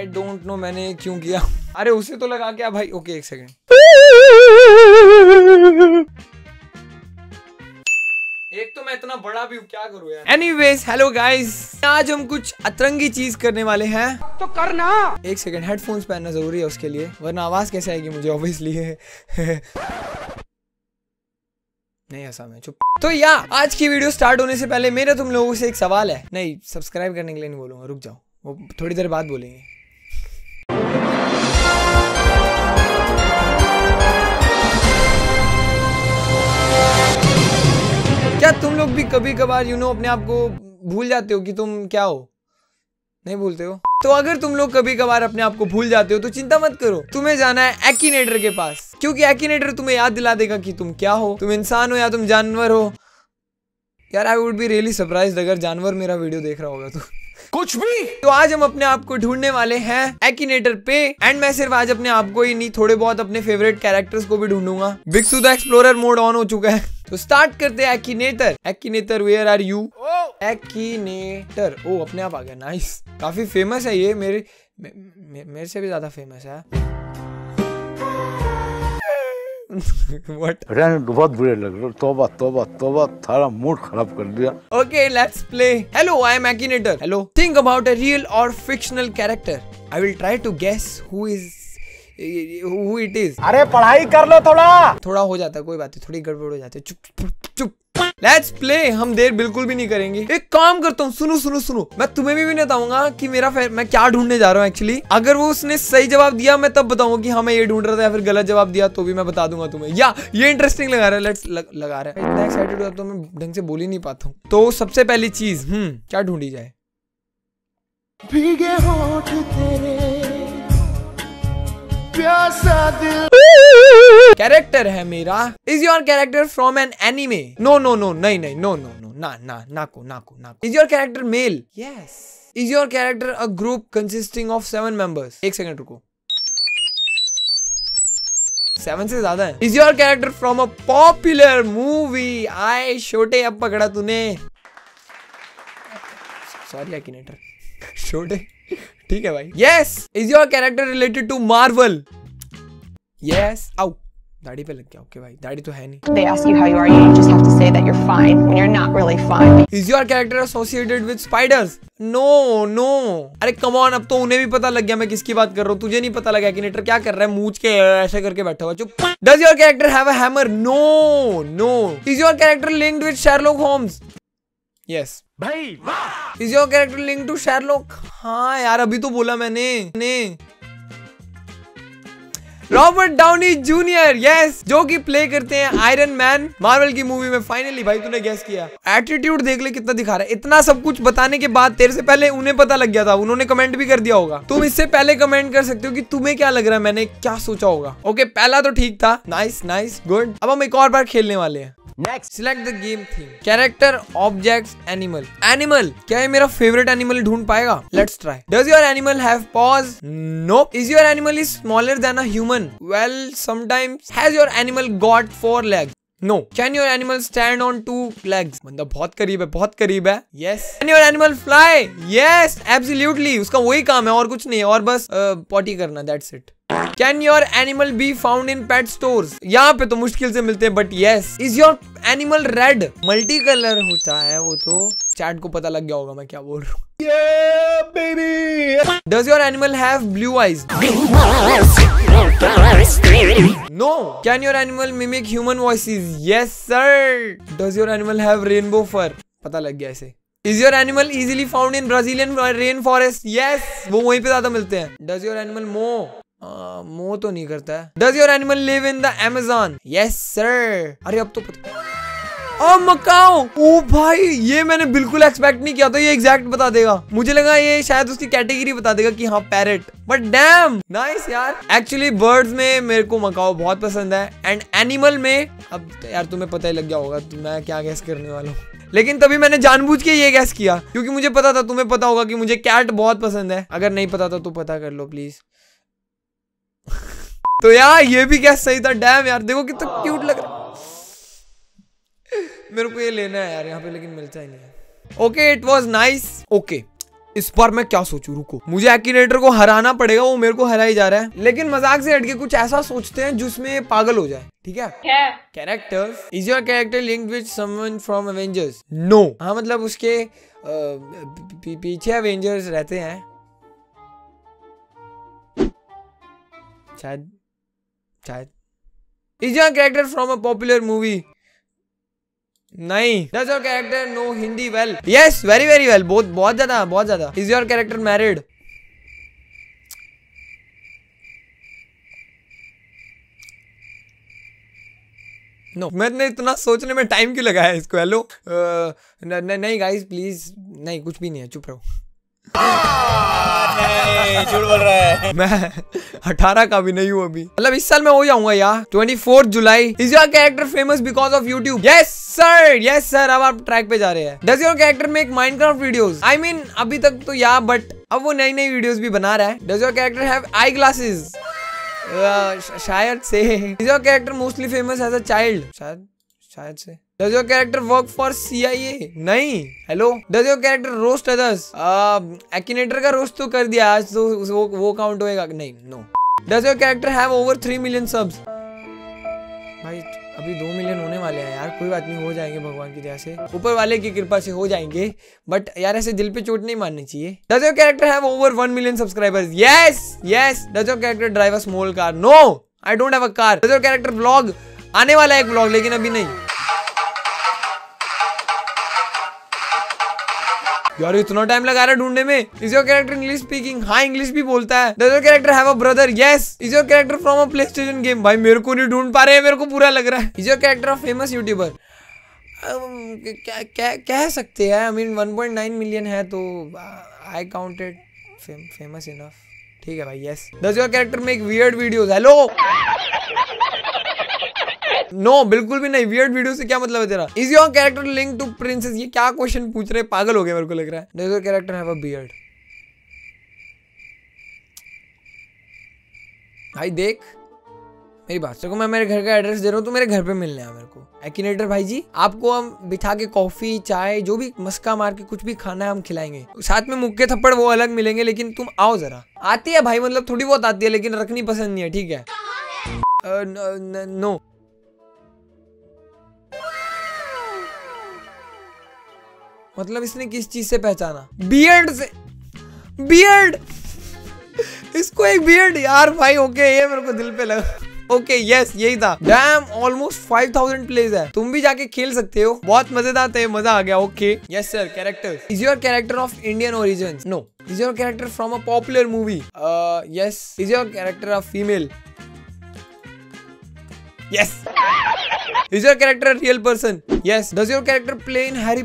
I don't no मैंने क्यों किया। अरे उसे तो लगा क्या भाई? ओके एक सेकेंड एक तो मैं इतना बड़ा भी क्या करूँ यार? एनीवेज हेलो गाइस आज हम कुछ अतरंगी चीज़ करने वाले हैं। तो करना। एक सेकंड हेडफोन्स पहनना ज़रूरी है उसके लिए वरना आवाज़ कैसे आएगी मुझे ऑब्वियसली नहीं ऐसा मैं चुप। तो या आज की वीडियो स्टार्ट होने से पहले मेरा तुम लोगों से एक सवाल है। नहीं सब्सक्राइब करने के लिए नहीं बोलूँगा रुक जाओ। वो थोड़ी देर बाद बोलेंगे। तुम लोग भी कभी कभार यू नो अपने आप को भूल जाते हो कि तुम क्या हो? नहीं भूलते हो? तो अगर तुम लोग कभी कभार अपने आप को भूल जाते हो तो चिंता मत करो। तुम्हें जाना है एक्नेटर के पास। क्योंकि एक्नेटर तुम्हें याद दिला देगा कि तुम क्या हो। तुम इंसान हो या तुम जानवर हो। यार I would be really surprise अगर जानवर मेरा वीडियो देख रहा होगा तो। कुछ भी! तो आज हम अपने आप को ढूँढने वाले हैं एक्नेटर पे। एंड मैं सिर्फ़ आज अपने आप को ही नहीं थोड़े बहुत अपने फेवरेट कैरेक्टर्स को भी ढूंढूँगा। Bhikshu the explorer mode on हो चुका है। तो स्टार्ट करते हैं Akinator Akinator where are you Akinator oh अपने आप आ गया. नाइस काफ़ी फ़ेमस है ये. मेरे मेरे, मेरे से भी ज़्यादा फ़ेमस है. बहुत बुरे लग रहे तोबा तोबा तोबा. थारा मूड खराब कर दिया. Okay let's play hello I am Akinator hello think about a real और fictional character I will try to guess who is who it is. अरे पढ़ाई कर लो थोड़ा। थोड़ा हो जाता है कोई बात नहीं थोड़ी गड़बड़ हो जाती है। चुप चुप चुप। लेट्स प्ले हम देर बिल्कुल भी नहीं करेंगे। एक काम करता हूँ सुनो सुनो सुनो। मैं तुम्हें भी, भी नहीं बताऊँगा कि मेरा मैं क्या ढूँढने जा रहा हूँ एक्चुअली अगर वो उसने सही जवाब दिया मैं तब बताऊँगा कि हाँ मैं ये ढूंढ रहा था या फिर गलत जवाब दिया तो भी मैं बता दूँगा तुम्हें। या ये इंटरेस्टिंग लगा रहा है लेट्स लग, लगा रहा है। इतना एक्साइटेड हुआ तो मैं ढंग से बोल ही नहीं पाता हूँ। तो सबसे पहली चीज़ हम्म क्या ढूंढी जाए? भीगे होठ तेरे प्यासा दिल। कैरेक्टर है मेरा। Is your character from an anime no no no नहीं नहीं नो नो नो ना ना नाको नाको नाको is your character male yes is your character a group consisting of seven members एक सेकंड रुको। सेवन से ज़्यादा है। Is your character from a popular movie आए छोटे अब पकड़ा तूने। सॉरी एक्नेटर छोटे। ठीक है भाई। Yes is your character related to Marvel yes आउ दाढ़ी पे लग गया। ओके भाई दाढ़ी तो है नहीं। They ask you how are you just have to say that you are fine when you are not really fine is your character associated with spiders no no अरे कम ऑन अब तो उन्हें भी पता लग गया मैं किसकी बात कर रहा हूँ। तुझे नहीं पता लगा कि नेटर क्या कर रहा है मूछ के ऐसे करके बैठा हुआ। चुप। Does your character have a hammer no no is your character linked with Sherlock Holmes Yes. भाई Is your character linked to Sherlock? हाँ यार अभी तो बोला मैंने। ने। रॉबर्ट डाउनी जूनियर यस जो कि प्ले करते हैं आयरन मैन मार्वल की मूवी में फाइनली भाई तूने गैस किया। एटीट्यूड देख ले कितना दिखा रहा है। इतना सब कुछ बताने के बाद तेरे से पहले उन्हें पता लग गया था। उन्होंने कमेंट भी कर दिया होगा। तुम इससे पहले कमेंट कर सकते हो कि तुम्हें क्या लग रहा है? मैंने क्या सोचा होगा। ओके पहला तो ठीक था। नाइस नाइस गुड अब हम एक और बार खेलने वाले हैं। Next select the game theme character objects animal animal क्या ये मेरा फेवरेट एनिमल ढूंढ पाएगा? Let's try does your animal have paws no is your animal is smaller than a human well sometimes has your animal got four legs no can your animal stand on two legs बंदा बहुत करीब है, बहुत करीब है। Yes can your animal fly yes absolutely उसका वही काम है, और कुछ नहीं और बस पॉटी करना that's it can your animal be found in pet store यहाँ पे तो मुश्किल से मिलते हैं बट ये is your animal red multi colour होता है वो तो। चैट को पता लग गया होगा मैं क्या बोल रहा हूँ। Does your animal have no can your animal mimic human voice ये sir does your animal have rainbow fur पता लग गया ऐसे is your animal easily found in Brazilian rain forest yes वो वहीं पे ज़्यादा मिलते हैं। डज योर एनिमल मो मोह तो नहीं करता है। Does your animal live in the Amazon yes sir अरे, अब तो पता मकाओ! ओ, भाई, ये मैंने बिल्कुल एक्सपेक्ट नहीं किया था, ये एग्जैक्ट बता देगा। मुझे लगा ये शायद उसकी कैटेगरी बता देगा कि हाँ पैरेट बट डैम नाइस यार। एक्चुअली बर्ड्स में मेरे को मकाओ बहुत पसंद है एंड एनिमल में अब यार, तुम्हें पता ही लग गया होगा तो मैं क्या गैस करने वाला हूँ। लेकिन तभी मैंने जानबूझ के ये गैस किया, क्योंकि मुझे पता था, तुम्हें पता होगा कि मुझे कैट बहुत पसंद है। अगर नहीं पता था तो पता कर लो प्लीज़ तो यार ये भी गैस सही था? डैम यार देखो कितना तो क्यूट लग रहा मेरे को ये लेना है यार यहाँ पे लेकिन मिलता ही नहीं है। Okay it was nice okay इस बार मैं क्या सोचूं? रुको। मुझे एक्टिनेटर को हराना पड़ेगा वो मेरे को हरा ही जा रहा है। लेकिन मज़ाक से हटके कुछ ऐसा सोचते हैं जिसमें पागल हो जाए ठीक है? Characters is your character linked with someone from Avengers no हाँ मतलब उसके पी- पीछे एवेंजर्स रहते हैं। शायद शायद। Is your character from a popular movie नहीं। Does your character know Hindi well yes very very well बहुत बहुत ज़्यादा बहुत ज़्यादा। Is your character married no no. मैंने इतना सोचने में टाइम क्यों लगाया इसको? हेलो नहीं गाइस प्लीज़ नहीं, कुछ भी नहीं है। चुप रहो। झूठ बोल रहा है। मैं अठारह का भी नहीं हूँ अभी। मतलब इस साल मैं हो जाऊँगा यार। Twenty fourth July. Is your character famous because of YouTube yes sir yes sir अब आप ट्रैक पे जा रहे हैं। Does your character make Minecraft videos I mean अभी तक तो या बट अब वो नई नई वीडियोस भी बना रहा है। Does your character have eye glasses शायद से। Is your character mostly famous as a child शायद शायद से। Does your character work for CIA नहीं। Hello does your character roast others Akinator का रोस्ट तो कर दिया, आज तो वो वो काउंट होएगा। नहीं no does your character have over three million subs भाई, अभी दो मिलियन होने वाले हैं यार, कोई बात नहीं, हो जाएँगे भगवान की दया से। ऊपर वाले की कृपा से हो जाएँगे बट यार ऐसे दिल पे चोट नहीं मारनी चाहिए। Does your character have over one million subscribers yes yes does your character drive a small car no I don't have a car does your character blog आने वाला है एक ब्लॉग लेकिन अभी नहीं। यार, इतना टाइम लगा रहा ढूँढने में। Is your character English speaking हाँ इंग्लिश भी बोलता है। Does your character have a brother yes is your character from a PlayStation game भाई, मेरे को नहीं ढूंढ पा रहे हैं, मेरे को पूरा लग रहा है। Is your character of famous YouTuber कह सकते हैं आई मीन 1.9 मिलियन है तो आई काउंटेड फ़ेमस इनफ ठीक है भाई yes does your character make weird videos hello no no, बिल्कुल भी नहीं। वियर्ड वीडियो से क्या मतलब है तेरा? Is your character link to princess ये क्या क्वेश्चन पूछ रहे पागल हो गए मेरे को लग रहा है। Does your character have a beard भाई देख मेरी बात सुनो। मैं मेरे घर का एड्रेस दे रहा हूँ तो मेरे घर पे मिलने आ मेरे को। एक्टिनेटर भाई जी आपको हम बिठा के कॉफ़ी चाय जो भी मस्का मार के कुछ भी खाना है हम खिलाएँगे। साथ में मुक्के थप्पड़ वो अलग मिलेंगे लेकिन तुम आओ जरा। आती है भाई मतलब थोड़ी बहुत आती है लेकिन रखनी पसंद नहीं है ठीक है? नो मतलब इसने किस चीज़ से पहचाना? बियर्ड से। बियर्ड इसको एक बियर्ड यार भाई ओके ये मेरे को दिल पे लगा। ओके okay, यस yes, यही था। डैम ऑलमोस्ट 5000 प्लेज है। तुम भी जाके खेल सकते हो। बहुत मज़ेदार थे मज़ा आ गया। Okay yes sir character is your character of Indian origin no is your character from a popular movie yes is your character of female Yes. Is your character a real person? Yes. Does your character play in Harry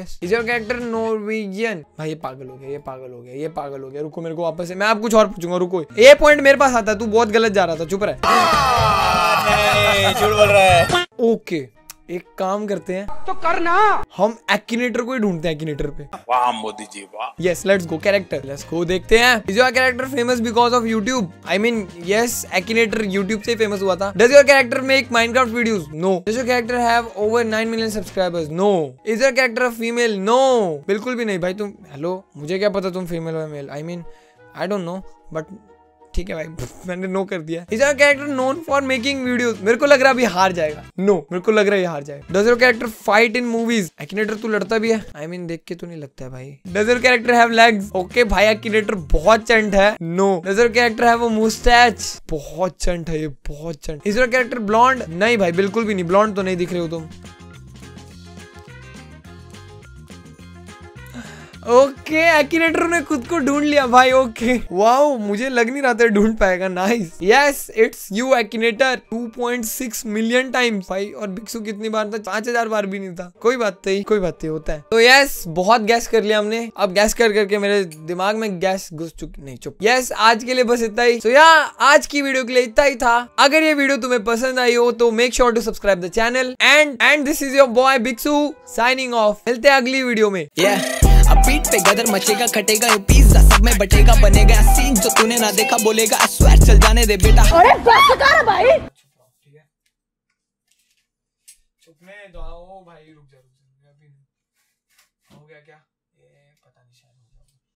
Potter? Is your character Norwegian भाई ये पागल हो गया ये पागल हो गया ये पागल हो गया। रुको मेरे को वापस से। मैं आप कुछ और पूछूँगा रुको। ये पॉइंट मेरे पास आता है तू बहुत गलत जा रहा था चुप रहे। नहीं झूठ बोल रहा है। ओके एक काम करते हैं। तो करना। हम एक्टिनेटर को ही ढूंढते हैं एक्टिनेटर पे। वाह मोदी जी वाह। Yes let's go character let's go देखते हैं। Is your character famous because of YouTube I mean yes Akinator YouTube से फ़ेमस हुआ था। Does your character make Minecraft videos no does your character have over 9 million subscribers no is your character female no बिल्कुल भी नहीं। भाई तुम hello मुझे क्या पता तुम फीमेल हो male I mean I don't know but ठीक है भाई मैंने नो कर दिया। Is your character known for making videos मेरे को लग रहा है अभी हार जाएगा। नो मेरे को लग रहा है हार जाएगा। Does your character fight in movies Akinator तू लड़ता भी है? आई I मीन mean, देख के तो नहीं लगता है भाई। Does your character have legs okay भाई एक्टिनेटर बहुत चंट है। No does your character have a moustache बहुत चंट है ये बहुत चंट। इज़ योर कैरेक्टर ब्लॉन्ड नहीं भाई बिल्कुल भी नहीं। ब्लॉन्ड तो नहीं दिख रहे हो तुम। ओके एक्टिनेटर ने खुद को ढूंढ लिया। भाई ओके वाओ मुझे लग नहीं रहा था ढूंढ पाएगा। Nice yes it's you Akinator 2.6 million times भाई, और भिक्षु कितनी बार था? पाँच हज़ार बार भी नहीं था। कोई बात नहीं, कोई बात नहीं, होता है। तो यस बहुत गैस कर लिया हमने। अब गैस कर करके मेरे दिमाग में गैस घुस चुकी, नहीं, चुप। यस आज के लिए बस इतना ही। तो या आज की वीडियो के लिए इतना ही था। अगर ये वीडियो तुम्हें पसंद आई हो तो make sure to subscribe the channel and and this is your boy Bhikshu signing off मिलते अगली वीडियो में। Yeah. अब बीट पे गदर मचेगा खटेगा ये पिज्जा सब में बटेगा बनेगा सीन जो तूने ना देखा बोलेगा स्वेर चल जाने दे बेटा अरे बस कर भाई चुप में जाओ भाई